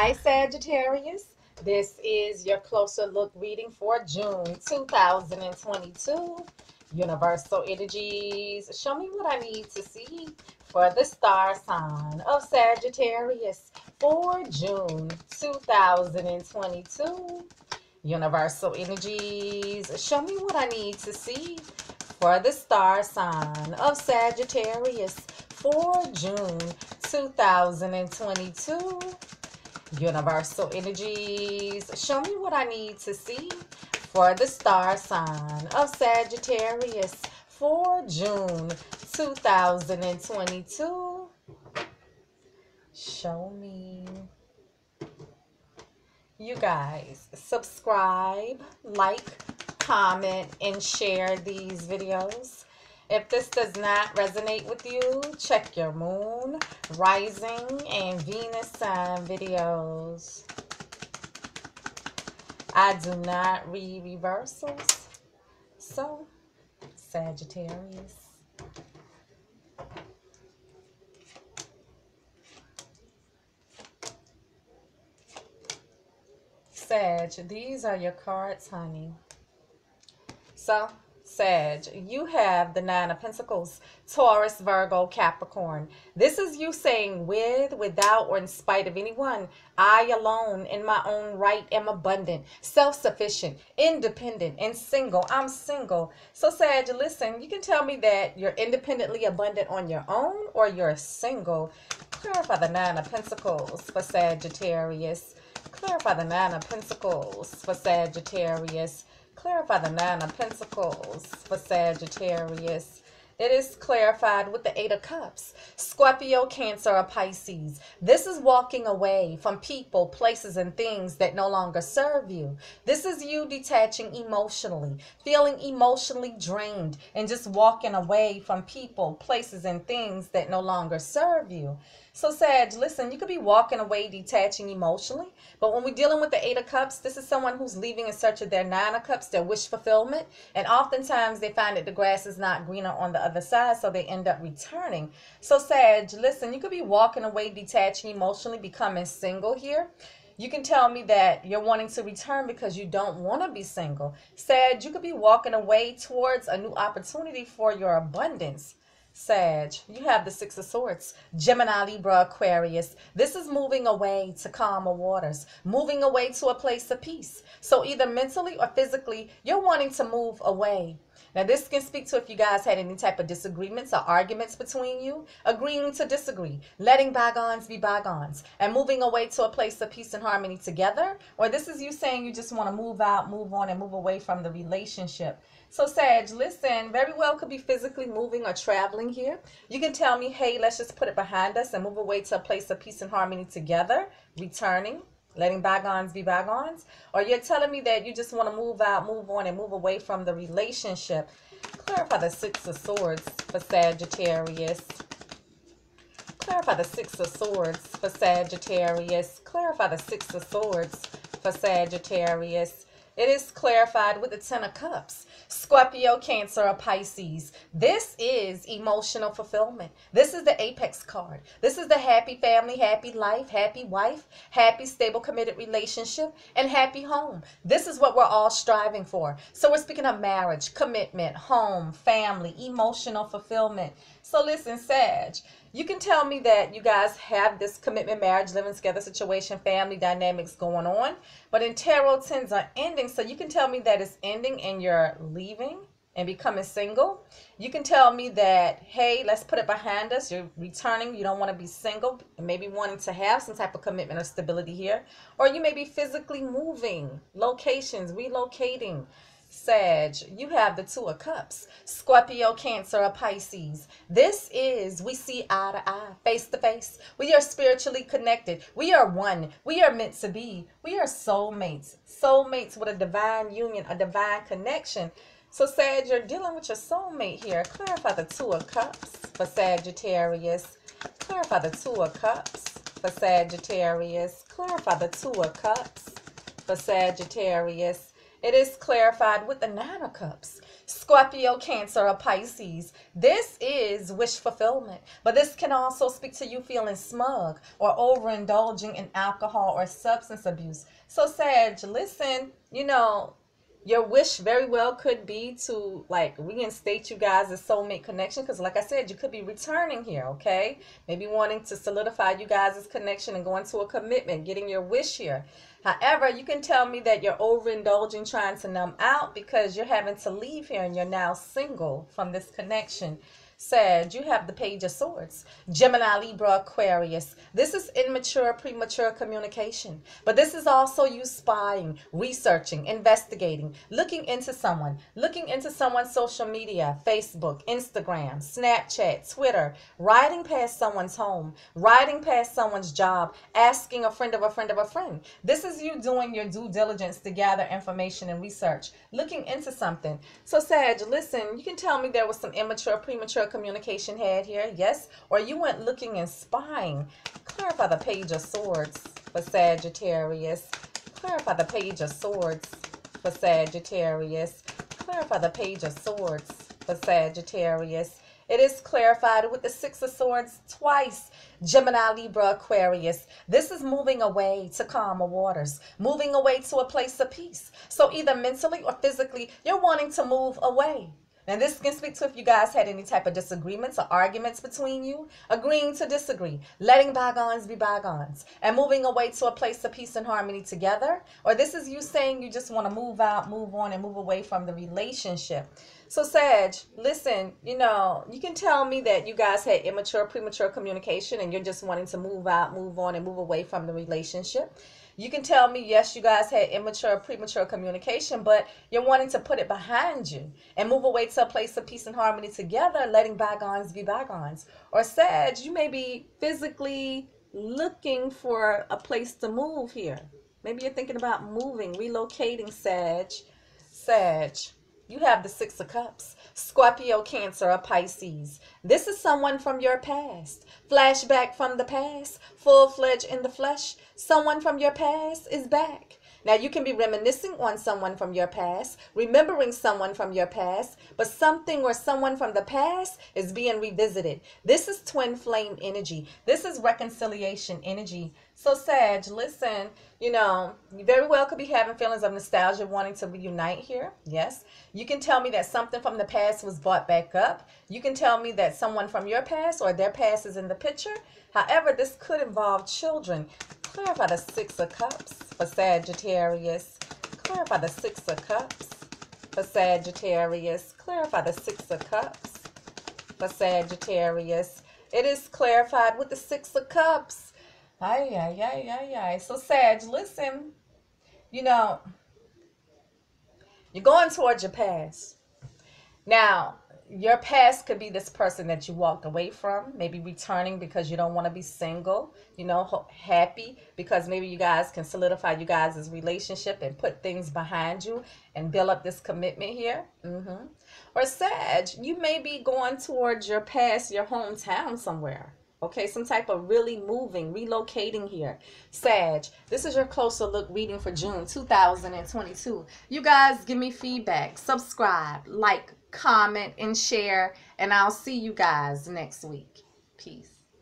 Hi, Sagittarius. This is your closer look reading for June 2022. Universal energies, show me what I need to see for the star sign of Sagittarius for June 2022. Universal energies, show me what I need to see for the star sign of Sagittarius for June 2022. Universal energies, show me what I need to see for the star sign of Sagittarius for June 2022. Show me. You guys, subscribe, like, comment, and share these videos. If this does not resonate with you, check your moon, rising, and Venus sign videos. I do not read reversals. So, Sagittarius. Sag, these are your cards, honey. So, Sag, you have the Nine of Pentacles, Taurus, Virgo, Capricorn. This is you saying with, without, or in spite of anyone, I alone in my own right am abundant, self-sufficient, independent, and single. I'm single. So Sag, listen, you can tell me that you're independently abundant on your own or you're single. Clarify the Nine of Pentacles for Sagittarius. Clarify the Nine of Pentacles for Sagittarius. Clarify the Nine of Pentacles for Sagittarius. It is clarified with the Eight of Cups. Scorpio, Cancer, or Pisces. This is walking away from people, places, and things that no longer serve you. This is you detaching emotionally, feeling emotionally drained, and just walking away from people, places, and things that no longer serve you. So, Sag, listen, you could be walking away, detaching emotionally. But when we're dealing with the Eight of Cups, this is someone who's leaving in search of their Nine of Cups, their wish fulfillment. And oftentimes they find that the grass is not greener on the other side, so they end up returning. So, Sag, listen, you could be walking away, detaching emotionally, becoming single here. You can tell me that you're wanting to return because you don't want to be single. Sag, you could be walking away towards a new opportunity for your abundance. Sag, you have the Six of Swords, Gemini, Libra, Aquarius. This is moving away to calmer waters, moving away to a place of peace. So either mentally or physically, you're wanting to move away. Now, this can speak to if you guys had any type of disagreements or arguments between you, agreeing to disagree, letting bygones be bygones, and moving away to a place of peace and harmony together. Or this is you saying you just want to move out, move on, and move away from the relationship. So, Sag, listen, very well could be physically moving or traveling here. You can tell me, hey, let's just put it behind us and move away to a place of peace and harmony together, returning, letting bygones be bygones. Or you're telling me that you just want to move out, move on, and move away from the relationship. Clarify the Six of Swords for Sagittarius. Clarify the Six of Swords for Sagittarius. Clarify the Six of Swords for Sagittarius. It is clarified with the Ten of Cups. Scorpio, Cancer, or Pisces. This is emotional fulfillment. This is the apex card. This is the happy family, happy life, happy wife, happy, stable, committed relationship, and happy home. This is what we're all striving for. So we're speaking of marriage, commitment, home, family, emotional fulfillment. So listen, Sag, you can tell me that you guys have this commitment, marriage, living together situation, family dynamics going on. But in tarot, tens are ending. So you can tell me that it's ending and you're leaving and becoming single. You can tell me that, hey, let's put it behind us. You're returning. You don't want to be single and maybe wanting to have some type of commitment or stability here. Or you may be physically moving, locations, relocating. Sag, you have the Two of Cups, Scorpio, Cancer, or Pisces. This is, we see eye to eye, face to face. We are spiritually connected. We are one. We are meant to be. We are soulmates. Soulmates with a divine union, a divine connection. So, Sag, you're dealing with your soulmate here. Clarify the Two of Cups for Sagittarius. Clarify the Two of Cups for Sagittarius. Clarify the Two of Cups for Sagittarius. It is clarified with the Nine of Cups. Scorpio, Cancer, or Pisces. This is wish fulfillment, but this can also speak to you feeling smug or overindulging in alcohol or substance abuse. So, Sag, listen, you know, your wish very well could be to like reinstate you guys as soulmate connection because like i said you could be returning here okay? Maybe wanting to solidify you guys' connection and go into a commitment getting your wish here. However you can tell me that you're overindulging trying to numb out because you're having to leave here and you're now single from this connection Sag, you have the Page of Swords. Gemini, Libra, Aquarius. This is immature, premature communication. But this is also you spying, researching, investigating, looking into someone, looking into someone's social media, Facebook, Instagram, Snapchat, Twitter, riding past someone's home, riding past someone's job, asking a friend of a friend of a friend. This is you doing your due diligence to gather information and research, looking into something. So, Sag, listen, you can tell me there was some immature, premature communication had here, yes? Or you went looking and spying. Clarify the Page of Swords for Sagittarius. Clarify the Page of Swords for Sagittarius. Clarify the Page of Swords for Sagittarius. It is clarified with the Six of Swords twice. Gemini, Libra, Aquarius. This is moving away to calmer waters, moving away to a place of peace. So either mentally or physically, you're wanting to move away. Now, this can speak to if you guys had any type of disagreements or arguments between you, agreeing to disagree, letting bygones be bygones, and moving away to a place of peace and harmony together. Or this is you saying you just want to move out, move on, and move away from the relationship. So, Sag, listen, you know, you can tell me that you guys had immature, premature communication and you're just wanting to move out, move on, and move away from the relationship. You can tell me, yes, you guys had immature, premature communication, but you're wanting to put it behind you and move away to a place of peace and harmony together, letting bygones be bygones. Or Sag, you may be physically looking for a place to move here. Maybe you're thinking about moving, relocating, Sag. Sag. You have the Six of Cups, Scorpio, Cancer, or Pisces. This is someone from your past. Flashback from the past, full fledged in the flesh. Someone from your past is back. Now, you can be reminiscing on someone from your past, remembering someone from your past, but something or someone from the past is being revisited. This is twin flame energy. This is reconciliation energy. So, Sag, listen, you know, you very well could be having feelings of nostalgia, wanting to reunite here. Yes. You can tell me that something from the past was brought back up. You can tell me that someone from your past or their past is in the picture. However, this could involve children. Clarify the Six of Cups for Sagittarius. Clarify the Six of Cups for Sagittarius. Clarify the Six of Cups for Sagittarius. It is clarified with the Six of Cups. Ay, ay, ay, ay, ay. So, Sag, listen, you know, you're going towards your past. Now, your past could be this person that you walked away from, maybe returning because you don't want to be single, you know, happy because maybe you guys can solidify you guys' relationship and put things behind you and build up this commitment here. Mm-hmm. Or Sag, you may be going towards your past, your hometown somewhere okay some type of really moving relocating here. Sag this is your closer look reading for june 2022 you guys give me feedback. Subscribe like comment and share and i'll see you guys next week. Peace